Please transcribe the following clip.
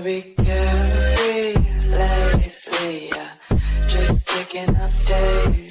wanna be carefree lately. Yeah. Just picking up days.